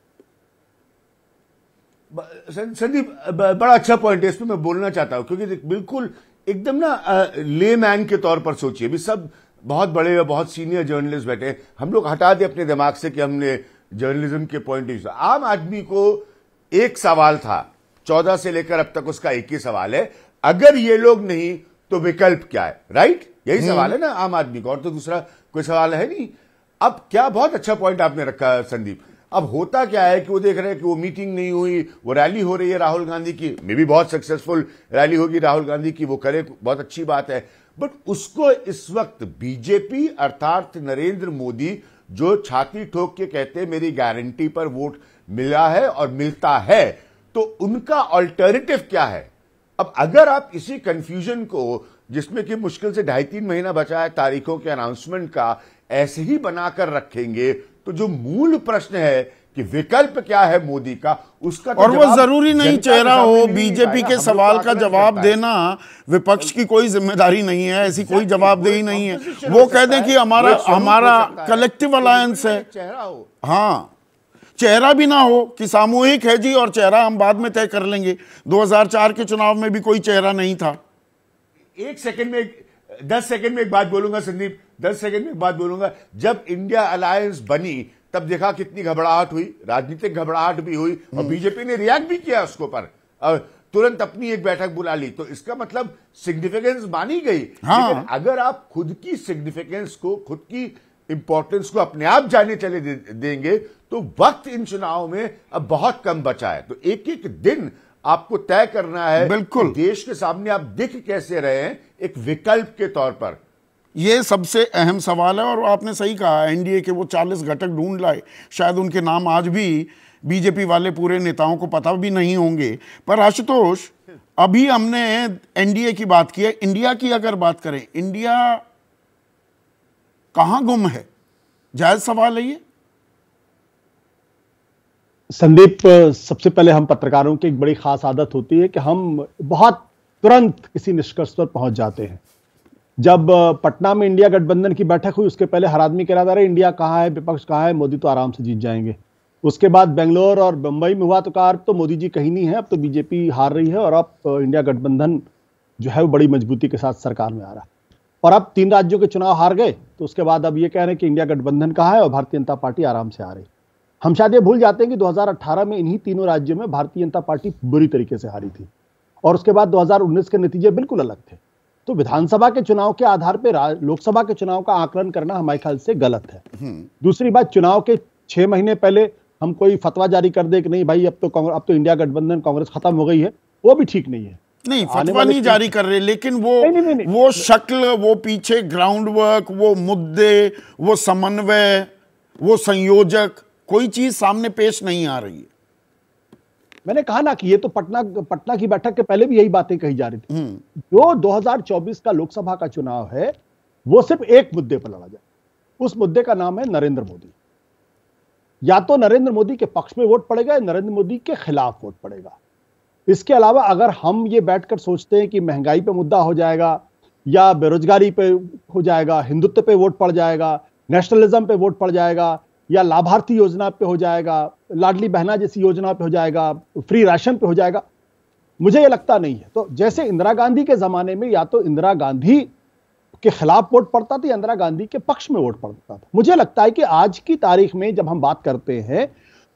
संदीप बड़ा अच्छा पॉइंट है, इसमें मैं बोलना चाहता हूँ, क्योंकि बिल्कुल एकदम ना ले मैन के तौर पर सोचिए, अभी सब बहुत बड़े और बहुत सीनियर जर्नलिस्ट बैठे हम लोग हटा दें अपने दिमाग से कि हमने जर्नलिज्म के पॉइंट ऑफ़ व्यू आम आदमी को एक सवाल था चौदह से लेकर अब तक उसका एक ही सवाल है अगर ये लोग नहीं तो विकल्प क्या है? राइट यही हम्म। सवाल है ना आम आदमी का और तो दूसरा कोई सवाल है नहीं। अब क्या बहुत अच्छा पॉइंट आपने रखा है संदीप। अब होता क्या है कि वो देख रहे हैं कि वो मीटिंग नहीं हुई वो रैली हो रही है राहुल गांधी की। मे भी बहुत सक्सेसफुल रैली होगी राहुल गांधी की वो करे बहुत अच्छी बात है। बट उसको इस वक्त बीजेपी अर्थात नरेंद्र मोदी जो छाती ठोक के कहते मेरी गारंटी पर वोट मिला है और मिलता है। तो उनका ऑल्टरनेटिव क्या है? अब अगर आप इसी कंफ्यूजन को जिसमें कि मुश्किल से ढाई तीन महीना बचा है तारीखों के अनाउंसमेंट का ऐसे ही बनाकर रखेंगे तो जो मूल प्रश्न है कि विकल्प क्या है मोदी का उसका तो और वो ज़रूरी नहीं चेहरा हो बीजेपी के सवाल का जवाब देना विपक्ष की कोई ज़िम्मेदारी नहीं है ऐसी कोई जवाबदेही नहीं है। वो कह दें कि हमारा हमारा कलेक्टिव अलायंस है। चेहरा हो। हाँ। चेहरा भी ना हो कि सामूहिक है जी और चेहरा हम बाद में तय कर लेंगे। 2004 के चुनाव में भी कोई चेहरा नहीं था। एक सेकंड में दस सेकंड में एक बात बोलूँगा संदीप। दस सेकंड में एक बात बोलूँगा। जब इंडिया अलायंस बनी तब देखा कितनी घबराहट हुई। राजनीतिक घबराहट भी हुई और हम्म। बीजेपी ने रिएक्ट भी किया उसके ऊपर तुरंत अपनी एक बैठक बुला ली। तो इसका मतलब सिग्निफिकेंस मानी गई। हाँ। लेकिन अगर आप खुद की सिग्निफिकेंस को खुद की इंपॉर्टेंस को अपने आप जाने चले दे, देंगे तो वक्त इन चुनाव में अब बहुत कम बचा है। तो एक एक दिन आपको तय करना है बिल्कुल। देश के सामने आप दिख कैसे रहे हैं एक विकल्प के तौर पर। ये सबसे अहम सवाल है और आपने सही कहा एनडीए के वो 40 घटक ढूंढ लाए। शायद उनके नाम आज भी बीजेपी वाले पूरे नेताओं को पता भी नहीं होंगे। पर आशुतोष अभी हमने एनडीए की बात की है। इंडिया की अगर बात करें इंडिया कहाँ गुम है? जायज़ सवाल है ये। संदीप, सबसे पहले हम पत्रकारों की एक बड़ी खास आदत होती है कि हम बहुत तुरंत किसी निष्कर्ष पर पहुँच जाते हैं। जब पटना में इंडिया गठबंधन की बैठक हुई, उसके पहले हर आदमी कह रहा था, अरे, इंडिया कहाँ है? विपक्ष कहाँ है? मोदी तो आराम से जीत जाएँगे। उसके बाद बेंगलोर और मुंबई में हुआ तो कहा, अब तो मोदी जी कहीं नहीं है, अब तो बीजेपी हार रही है और अब इंडिया गठबंधन जो है वो बड़ी मजबूती के साथ सरकार में आ रहा है। और अब तीन राज्यों के चुनाव हार गए। तो उसके बाद अब ये कह रहे हैं कि इंडिया गठबंधन कहा है और भारतीय जनता पार्टी आराम से आ रही हम शायद ये भूल जाते हैं कि 2018 में इन्हीं तीनों राज्यों में भारतीय जनता पार्टी बुरी तरीके से हारी थी और उसके बाद 2019 के नतीजे बिल्कुल अलग थे। तो विधानसभा के चुनाव के आधार पर लोकसभा के चुनाव का आकलन करना हमारे ख्याल से गलत है। हम्म। दूसरी बात चुनाव के छह महीने पहले हम कोई फतवा जारी कर दे कि नहीं भाई अब तो अब तो इंडिया गठबंधन कांग्रेस खत्म हो गई है वो भी ठीक नहीं है। नहीं फतवा नहीं जारी कर रहे लेकिन वो नहीं, नहीं, नहीं, वो शक्ल वो पीछे ग्राउंड वर्क वो मुद्दे वो समन्वय वो संयोजक कोई चीज़ सामने पेश नहीं आ रही है। मैंने कहा ना कि ये तो पटना पटना की बैठक के पहले भी यही बातें कही जा रही थी। हम्म। जो 2024 का लोकसभा का चुनाव है वो सिर्फ़ एक मुद्दे पर लड़ा जाए। उस मुद्दे का नाम है नरेंद्र मोदी। या तो नरेंद्र मोदी के पक्ष में वोट पड़ेगा या नरेंद्र मोदी के खिलाफ वोट पड़ेगा। इसके अलावा अगर हम ये बैठकर सोचते हैं कि महँगाई पे मुद्दा हो जाएगा या बेरोजगारी पे हो जाएगा, हिंदुत्व पे वोट पड़ जाएगा, नेशनलिज्म पे वोट पड़ जाएगा, या लाभार्थी योजना पे हो जाएगा, लाडली बहना जैसी योजना पे हो जाएगा, फ्री राशन पे हो जाएगा, मुझे ये लगता नहीं है। तो जैसे इंदिरा गांधी के जमाने में या तो इंदिरा गांधी के खिलाफ वोट पड़ता था या इंदिरा गांधी के पक्ष में वोट पड़ता था। मुझे लगता है कि आज की तारीख में जब हम बात करते हैं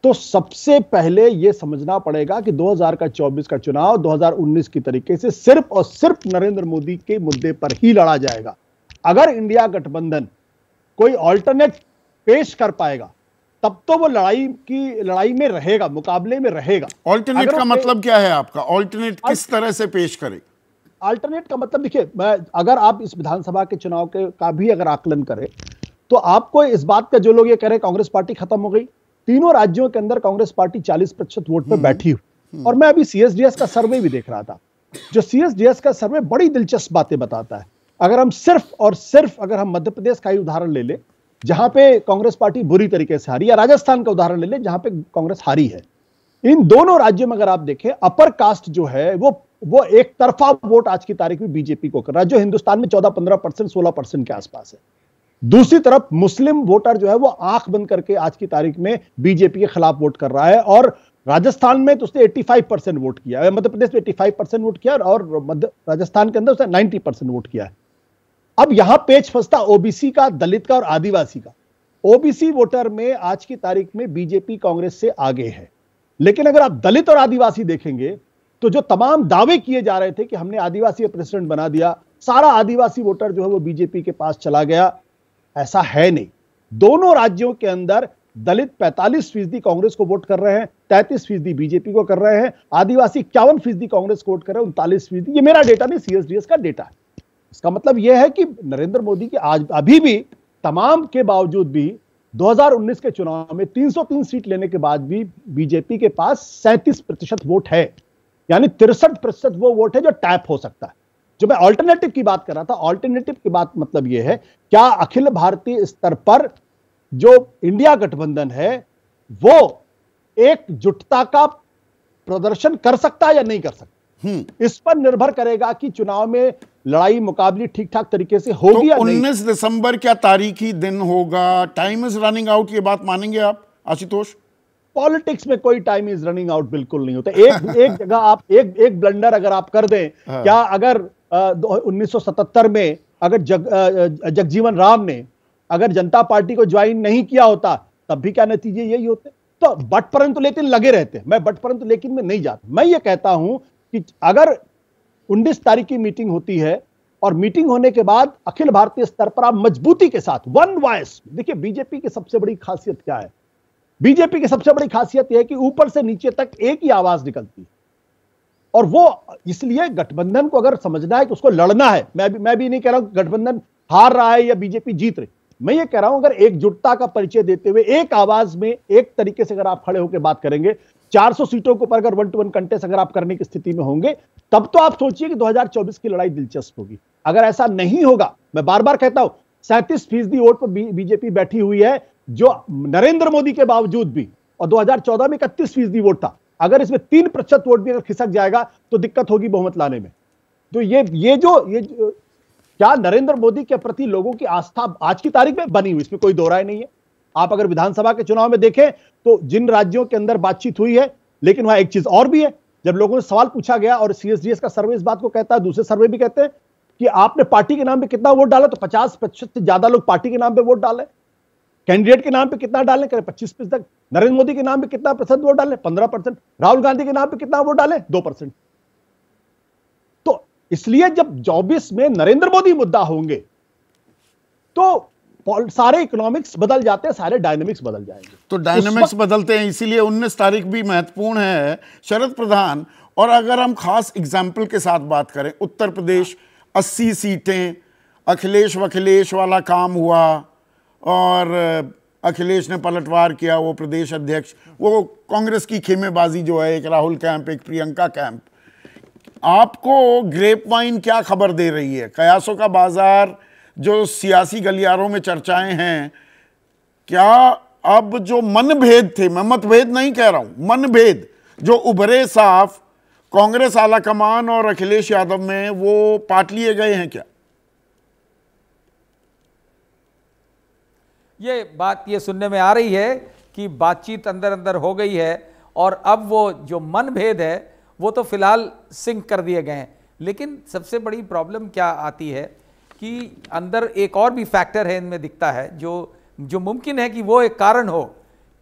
तो सबसे पहले यह समझना पड़ेगा कि 2000 का 24 का चुनाव 2019 की तरीके से सिर्फ़ और सिर्फ़ नरेंद्र मोदी के मुद्दे पर ही लड़ा जाएगा। अगर इंडिया गठबंधन कोई ऑल्टरनेट पेश कर पाएगा तब तो वो लड़ाई की लड़ाई में रहेगा मुकाबले में रहेगा। ऑल्टरनेट का मतलब क्या है आपका? ऑल्टरनेट किस तरह से पेश करे? अल्टरनेट का मतलब देखिए अगर आप इस विधानसभा के चुनाव के का भी अगर आकलन करें तो आपको इस बात का जो लोग ये कह रहे हैं कांग्रेस पार्टी खत्म हो गई। तीनों राज्यों के अंदर कांग्रेस पार्टी 40 प्रतिशत वोट पर हम्म। बैठी हुई। हम्म। और मैं अभी सीएसडीएस का सर्वे भी देख रहा था। जो सीएसडीएस का सर्वे बड़ी दिलचस्प बातें बताता है। अगर हम सिर्फ़ और सिर्फ़ अगर हम मध्य प्रदेश का ही उदाहरण ले ले जहाँ पे कांग्रेस पार्टी बुरी तरीके से हारी या राजस्थान का उदाहरण ले ले जहाँ पे कांग्रेस हारी है। इन दोनों राज्यों में अगर आप देखें अपर कास्ट जो है वो वो एक तरफा वोट आज की तारीख में बीजेपी को कर रहा है जो हिंदुस्तान में चौदह पंद्रह परसेंट सोलह परसेंट के आसपास है। दूसरी तरफ़ मुस्लिम वोटर जो है वो आँख बंद करके आज की तारीख में बीजेपी के खिलाफ वोट कर रहा है और राजस्थान में तो उसने 85 परसेंट वोट किया है, मध्य प्रदेश में 85 परसेंट वोट किया और मध्य राजस्थान के अंदर उसने 90 परसेंट वोट किया है। अब यहाँ पेच फंसता ओबीसी का, दलित का और आदिवासी का। ओबीसी वोटर में आज की तारीख में बीजेपी कांग्रेस से आगे है। लेकिन अगर आप दलित और आदिवासी देखेंगे तो जो तमाम दावे किए जा रहे थे कि हमने आदिवासी प्रेसिडेंट बना दिया, सारा आदिवासी वोटर जो है वो बीजेपी के पास चला गया ऐसा है नहीं। दोनों राज्यों के अंदर दलित 45 फ़ीसदी कांग्रेस को वोट कर रहे हैं 33 फ़ीसदी बीजेपी को कर रहे हैं, आदिवासी इक्यावन फ़ीसदी कांग्रेस को वोट कर रहे हैं, उनतालीस फ़ीसदी। ये मेरा डेटा नहीं सीएसडीएस का डेटा है। इसका मतलब यह है कि नरेंद्र मोदी की आज अभी भी तमाम के बावजूद भी 2019 के चुनाव में 303 सीट लेने के बाद भी बीजेपी के पास 37 प्रतिशत वोट है। यानी तिरसठ प्रतिशत वो वोट है जो टैप हो सकता है। जो मैं ऑल्टरनेटिव की बात कर रहा था ऑल्टरनेटिव की बात मतलब यह है क्या अखिल भारतीय स्तर पर जो इंडिया गठबंधन है वो एक जुटता का प्रदर्शन कर सकता है या नहीं कर सकता? हम्म। इस पर निर्भर करेगा कि चुनाव में लड़ाई मुकाबली ठीक ठाक तरीके से होगी तो 19 दिसंबर क्या तारीखी दिन होगा? टाइम इज़ रनिंग आउट ये बात मानेंगे आप आशुतोष? पॉलिटिक्स में कोई टाइम इज़ रनिंग आउट बिल्कुल नहीं होता। एक एक जगह आप एक एक ब्लंडर अगर आप कर दें हाँ। क्या अगर उन्नीस सौ सतहत्तर में अगर जग, जगजीवन राम ने अगर जनता पार्टी को ज्वाइन नहीं किया होता तब भी क्या नतीजे यही होते? तो बट परंतु लेकिन लगे रहते मैं बट परंतु लेकिन में नहीं जाता। मैं ये कहता हूँ कि अगर 19 तारीख की मीटिंग होती है और मीटिंग होने के बाद अखिल भारतीय स्तर पर आप मजबूती के साथ वन वॉइस देखिए बीजेपी की सबसे बड़ी खासियत क्या है? बीजेपी की सबसे बड़ी खासियत यह है कि ऊपर से नीचे तक एक ही आवाज़ निकलती है। और वो इसलिए गठबंधन को अगर समझना है कि उसको लड़ना है, मैं भी मैं भी नहीं कह रहा हूँ गठबंधन हार रहा है या बीजेपी जीत रही। मैं ये कह रहा हूँ अगर एकजुटता का परिचय देते हुए, एक आवाज़ में, एक तरीके से अगर आप खड़े होकर बात करेंगे 400 सीटों के ऊपर अगर वन टू वन कंटेस्ट अगर आप करने की स्थिति में होंगे, तब तो आप सोचिए कि 2024 की लड़ाई दिलचस्प होगी। अगर ऐसा नहीं होगा, मैं बार बार कहता हूँ, सैंतीस फ़ीसदी वोट पर बीजेपी बैठी हुई है, जो नरेंद्र मोदी के बावजूद भी, और 2014 में इकतीस फ़ीसदी वोट था अगर इसमें तीन प्रतिशत वोट भी अगर खिसक जाएगा तो दिक्कत होगी बहुमत लाने में। तो ये ये जो ये जो, क्या नरेंद्र मोदी के प्रति लोगों की आस्था आज की तारीख में बनी हुई इसमें कोई दोहराए नहीं है। आप अगर विधानसभा के चुनाव में देखें तो जिन राज्यों के अंदर बातचीत हुई है लेकिन वहाँ एक चीज़ और भी है जब लोगों से सवाल पूछा गया और सीएसडीएस का सर्वे इस बात को कहता है दूसरे सर्वे भी कहते हैं कि आपने पार्टी के नाम पे कितना वोट डाला तो पचास प्रतिशत से ज़्यादा लोग पार्टी के नाम पे वोट डाले। कैंडिडेट के नाम पे कितना डालें? करें पच्चीस प्रतिशत। नरेंद्र मोदी के नाम पे कितना प्रतिशत वोट डालें? पंद्रह परसेंट राहुल गांधी के नाम पे कितना वोट डालें? दो परसेंट तो इसलिए जब चौबीस में नरेंद्र मोदी मुद्दा होंगे तो सारे इकोनॉमिक्स बदल जाते हैं सारे डायनेमिक्स बदल जाएँगे। तो डायनेमिक्स बदलते हैं इसीलिए 19 तारीख भी महत्वपूर्ण है। शरद प्रधान और अगर हम खास एग्ज़ाम्पल के साथ बात करें उत्तर प्रदेश 80 सीटें अखिलेश वखिलेश वाला काम हुआ और अखिलेश ने पलटवार किया, वो प्रदेश अध्यक्ष। वो कांग्रेस की खेमेबाजी जो है, एक राहुल कैंप, एक प्रियंका कैंप। आपको ग्रेप वाइन क्या खबर दे रही है? कयासों का बाज़ार, जो सियासी गलियारों में चर्चाएँ हैं, क्या अब जो मनभेद थे, मैं मतभेद नहीं कह रहा हूँ, मनभेद, जो उभरे साफ़, कांग्रेस आला कमान और अखिलेश यादव में वो पाट लिए गए हैं क्या? ये बात ये सुनने में आ रही है कि बातचीत अंदर अंदर हो गई है और अब वो जो मनभेद है, वो तो फ़िलहाल सिंक कर दिए गए हैं। लेकिन सबसे बड़ी प्रॉब्लम क्या आती है कि अंदर एक और भी फैक्टर है इनमें दिखता है, जो जो मुमकिन है कि वो एक कारण हो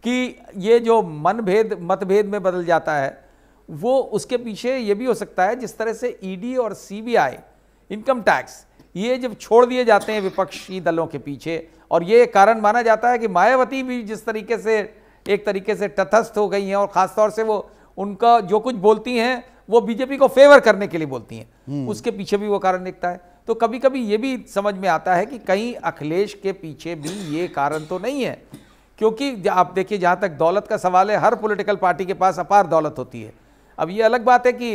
कि ये जो मनभेद, मतभेद में बदल जाता है, वो उसके पीछे ये भी हो सकता है जिस तरह से ईडी और सीबीआई इनकम टैक्स ये जब छोड़ दिए जाते हैं विपक्षी दलों के पीछे और ये कारण माना जाता है कि मायावती भी जिस तरीके से एक तरीके से तथस्थ हो गई हैं और ख़ासतौर से वो उनका जो कुछ बोलती हैं वो बीजेपी को फेवर करने के लिए बोलती हैं। हम्म। उसके पीछे भी वो कारण दिखता है। तो कभी कभी ये भी समझ में आता है कि कहीं अखिलेश के पीछे भी ये कारण तो नहीं है। क्योंकि आप देखिए जहाँ तक दौलत का सवाल है हर पॉलिटिकल पार्टी के पास अपार दौलत होती है। अब ये अलग बात है कि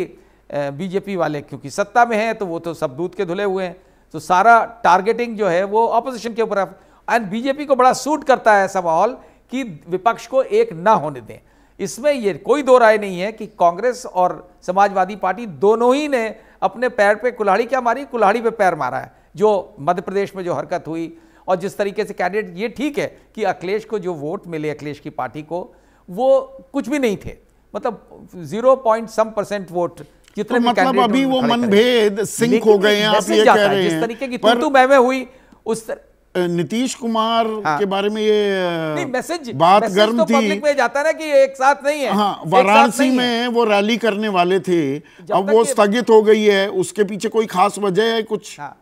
बीजेपी वाले क्योंकि सत्ता में हैं तो वो तो सब दूध के धुले हुए हैं। तो सारा टारगेटिंग जो है वो अपोजिशन के ऊपर एंड बीजेपी को बड़ा सूट करता है ऐसा माहौल कि विपक्ष को एक ना होने दें। इसमें ये कोई दो राय नहीं है कि कांग्रेस और समाजवादी पार्टी दोनों ही ने अपने पैर पे कुल्हाड़ी क्या मारी? कुल्हाड़ी पे पैर मारा है जो मध्य प्रदेश में जो हरकत हुई और जिस तरीके से कैंडिडेट ये ठीक है कि अखिलेश को जो वोट मिले अखिलेश की पार्टी को वो कुछ भी नहीं थे। मतलब zero point some percent vote जितने तो मतलब अभी वो मनभेद सिंक हो गए हैं आप ये कह रहे हैं जिस तरीके की तू मैं हुई उस तर... नीतीश कुमार हाँ। के बारे में ये मैसेज बात मैसेज गर्म तो थी। पब्लिक में जाता ना कि एक साथ नहीं है। हाँ वाराणसी में वो रैली करने वाले थे। अब वो स्थगित हो गई है उसके पीछे कोई खास वजह है कुछ? हाँ।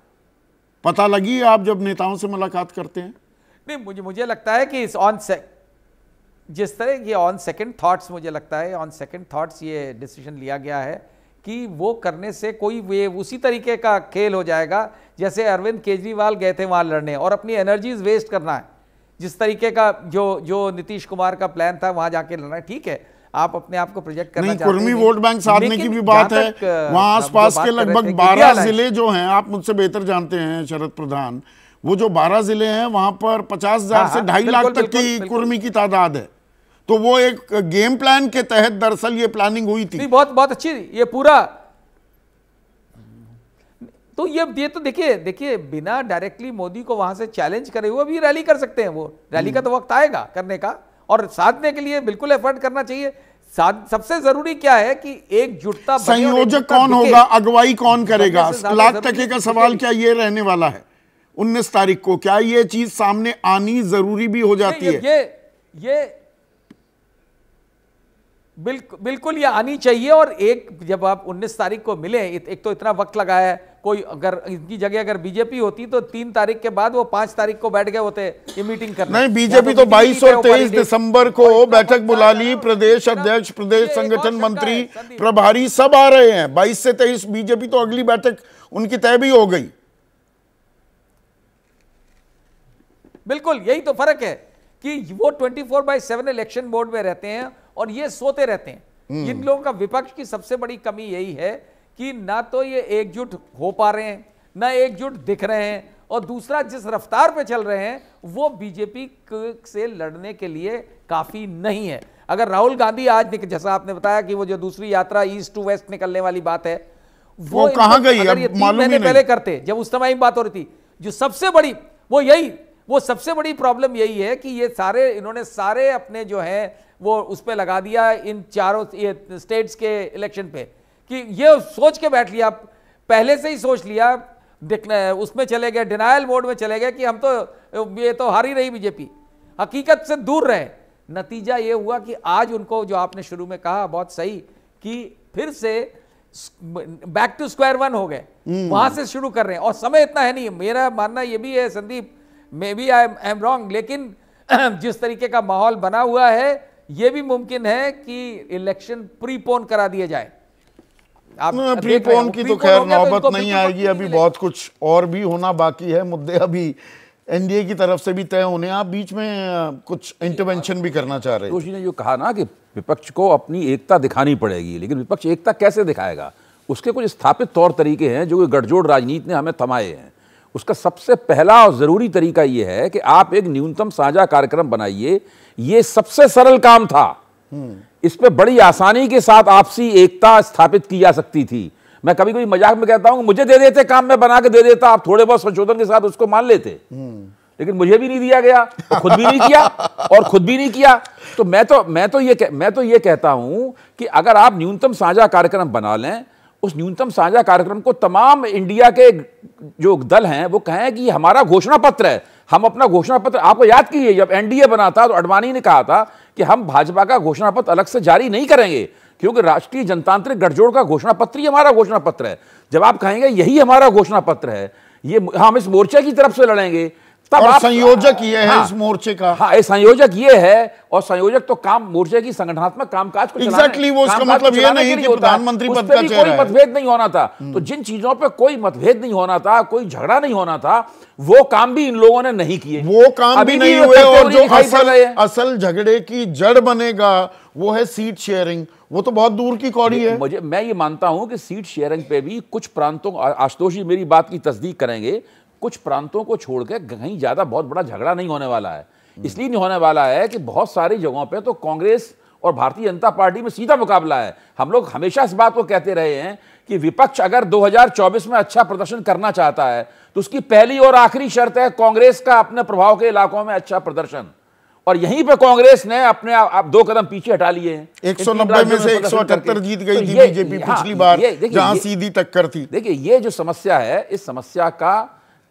पता लगी आप जब नेताओं से मुलाकात करते हैं? नहीं मुझे मुझे लगता है कि इस ऑन से जिस तरह ये ऑन सेकंड थॉट्स मुझे लगता है ऑन सेकंड थॉट्स ये डिसीज़न लिया गया है। कि वो करने से कोई वे उसी तरीके का खेल हो जाएगा जैसे अरविंद केजरीवाल गए थे वहाँ लड़ने और अपनी एनर्जीज वेस्ट करना है। जिस तरीके का जो जो नीतीश कुमार का प्लान था वहाँ जाके लड़ना है। ठीक है आप अपने आप को प्रोजेक्ट करना नहीं कुर्मी वोट बैंक साधने की भी बात है। वहाँ आसपास के लगभग बारह ज़िले जो हैं आप मुझसे बेहतर जानते हैं शरद प्रधान। वो जो बारह ज़िले हैं वहाँ पर पचास हज़ार हाँ, से हाँ, ढाई लाख तक की कुर्मी की तादाद है। तो वो एक गेम प्लान के तहत दरअसल ये प्लानिंग हुई थी। बहुत बहुत अच्छी ये पूरा तो ये ये तो देखिए देखिए बिना डायरेक्टली मोदी को वहाँ से चैलेंज करे हुए भी रैली कर सकते हैं वो। रैली का तो वक्त आएगा करने का। और साधने के लिए बिल्कुल एफर्ट करना चाहिए। सबसे ज़रूरी क्या है कि एकजुटता संयोजक कौन होगा अगुवाई कौन करेगा? लाख टके का सवाल क्या ये रहने वाला है? उन्नीस तारीख को क्या ये चीज़ सामने आनी ज़रूरी भी हो जाती है? ये ये बिल्कुल बिल्कुल ये आनी चाहिए और एक जब आप 19 तारीख को मिले एक तो इतना वक्त लगा है कोई अगर इनकी जगह अगर बीजेपी होती तो तीन तारीख के बाद वो पाँच तारीख को बैठ गए होते ये मीटिंग करने। नहीं बीजेपी तो 22 और 23 दिसंबर को बैठक बुला ली प्रदेश अध्यक्ष प्रदेश संगठन मंत्री प्रभारी सब आ रहे हैं। 22 से 23 बीजेपी तो अगली बैठक उनकी तय भी हो गई। बिल्कुल यही तो फ़र्क है कि वो 24 four by seven election board में रहते हैं और ये सोते रहते हैं। हम्म। इन लोगों का विपक्ष की सबसे बड़ी कमी यही है कि ना तो ये एकजुट हो पा रहे हैं ना एकजुट दिख रहे हैं और दूसरा जिस रफ्तार पे चल रहे हैं वो बीजेपी से लड़ने के लिए काफ़ी नहीं है। अगर राहुल गांधी आज जैसा आपने बताया कि वो जो दूसरी यात्रा ईस्ट टू वेस्ट निकलने वाली बात है वो, वो कहाँ गई? अगर ये तीन महीने पहले करते जब उस समय बात हो रही थी जो सबसे बड़ी वो यही वो सबसे बड़ी प्रॉब्लम यही है कि ये सारे इन्होंने सारे अपने जो है वो उस पर लगा दिया इन चारों स्टेट्स के इलेक्शन पे कि ये सोच के बैठ लिया पहले से ही सोच लिया उसमें चले गए डिनायल मोड में चले गए कि हम तो ये तो हार ही रही बीजेपी हकीकत से दूर रहे। नतीजा ये हुआ कि आज उनको जो आपने शुरू में कहा बहुत सही कि फिर से बैक टू स्क्वायर वन हो गए। हम्म। वहाँ से शुरू कर रहे हैं। और समय इतना है नहीं। मेरा मानना ये भी है Sandeep maybe I am wrong लेकिन जिस तरीके का माहौल बना हुआ है यह भी मुमकिन है कि इलेक्शन प्रीपोन करा दिया जाए। प्रीपोन की तो खैर तो नौबत नहीं आएगी अभी बहुत कुछ और भी होना बाकी है मुद्दे अभी एनडीए की तरफ़ से भी तय होने आप बीच में कुछ इंटरवेंशन भी करना चाह रहे हैं। ने जो कहा ना कि विपक्ष को अपनी एकता दिखानी पड़ेगी लेकिन विपक्ष एकता कैसे दिखाएगा? उसके कुछ स्थापित तौर तरीके हैं जो गठजोड़ राजनीति ने हमें थमाए हैं। उसका सबसे पहला और ज़रूरी तरीका यह है कि आप एक न्यूनतम साझा कार्यक्रम बनाइए। ये सबसे सरल काम था। इस पर बड़ी आसानी के साथ आपसी एकता स्थापित की जा सकती थी। मैं कभी कभी मज़ाक में कहता हूँ मुझे दे देते काम में बना के दे देता। आप थोड़े बहुत संशोधन के साथ उसको मान लेते। लेकिन मुझे भी नहीं दिया गया तो खुद भी नहीं किया और खुद भी नहीं किया। तो मैं तो मैं तो ये मैं तो ये कहता हूँ कि अगर आप न्यूनतम साझा कार्यक्रम बना लें उस न्यूनतम साझा कार्यक्रम को तमाम इंडिया के जो दल हैं, वो कहें कि हमारा घोषणा पत्र है। हम अपना घोषणा पत्र आपको याद कीजिए, जब एनडीए बना था तो अडवाणी ने कहा था कि हम भाजपा का घोषणा पत्र अलग से जारी नहीं करेंगे, क्योंकि राष्ट्रीय जनतांत्रिक गठजोड़ का घोषणा पत्र ही हमारा घोषणा पत्र है। जब आप कहेंगे यही हमारा घोषणा पत्र है, ये हम इस मोर्चे की तरफ़ से लड़ेंगे तब और संयोजक ये है हाँ, इस मोर्चे का। हाँ ये संयोजक ये है और संयोजक तो काम मोर्चे की संगठनात्मक कामकाज को Exactly, वो इसका मतलब ये नहीं कि। प्रधानमंत्री पद का कोई मतभेद नहीं होना था। तो जिन चीज़ों पे कोई मतभेद नहीं होना था कोई झगड़ा नहीं होना था वो काम भी इन लोगों ने नहीं किए। वो काम भी नहीं हुए और जो असल असल झगड़े की जड़ बनेगा वो है सीट शेयरिंग वो तो बहुत दूर की कौड़ी है। मुझे मैं ये मानता हूँ कि सीट शेयरिंग पे भी कुछ प्रांतों आशुतोष जी मेरी बात की तस्दीक करेंगे। कुछ प्रांतों को छोड़ के कहीं ज़्यादा बहुत बड़ा झगड़ा नहीं होने वाला है। इसलिए नहीं होने वाला है कि बहुत सारी जगहों पे तो कांग्रेस और भारतीय जनता पार्टी में सीधा मुकाबला है। हम लोग हमेशा इस बात को कहते रहे हैं कि विपक्ष अगर 2024 में अच्छा प्रदर्शन करना चाहता है तो उसकी पहली और आखिरी शर्त है कांग्रेस का अपने प्रभाव के इलाकों में अच्छा प्रदर्शन। और यहीं पे कांग्रेस ने अपने आप दो कदम पीछे हटा लिए हैं। इन 190 में से प्रदर्शन 178 जीत गई तो थी बीजेपी हाँ, पिछली बार जहाँ सीधी टक्कर थी। देखिए ये जो समस्या है इस समस्या का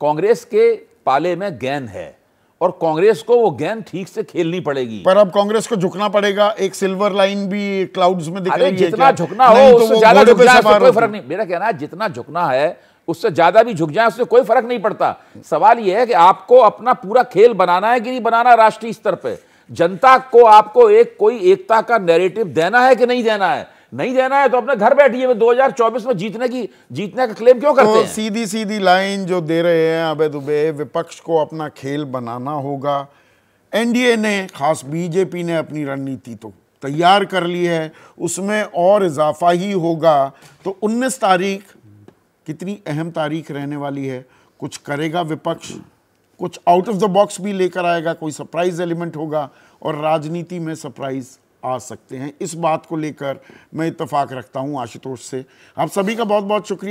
कांग्रेस के पाले में गेंद है और कांग्रेस को वो गेंद ठीक से खेलनी पड़ेगी। पर अब कांग्रेस को झुकना पड़ेगा। एक सिल्वर लाइन भी क्लाउड्स में दिख रही है जितना झुकना हो तो उससे ज़्यादा झुक जाए उससे कोई फ़र्क नहीं। मेरा कहना है जितना झुकना है उससे ज़्यादा भी झुक जाए उससे कोई फ़र्क नहीं पड़ता। सवाल यह है कि आपको अपना पूरा खेल बनाना है कि नहीं बनाना राष्ट्रीय स्तर पर जनता को आपको एक कोई एकता का नैरेटिव देना है कि नहीं देना है? नहीं देना है तो अपने घर बैठिए 2024 में जीतने की जीतने का क्लेम क्यों करते तो हैं? सीधी सीधी लाइन जो दे रहे हैं अबे दुबे विपक्ष को अपना खेल बनाना होगा। एनडीए ने खास बीजेपी ने अपनी रणनीति तो तैयार कर ली है उसमें और इजाफा ही होगा। तो 19 तारीख कितनी अहम तारीख रहने वाली है? कुछ करेगा विपक्ष? कुछ आउट ऑफ़ द बॉक्स भी लेकर आएगा कोई सरप्राइज़ एलिमेंट होगा और राजनीति में सरप्राइज़ आ सकते हैं। इस बात को लेकर मैं इतफाक रखता हूँ आशुतोष से। आप सभी का बहुत बहुत शुक्रिया।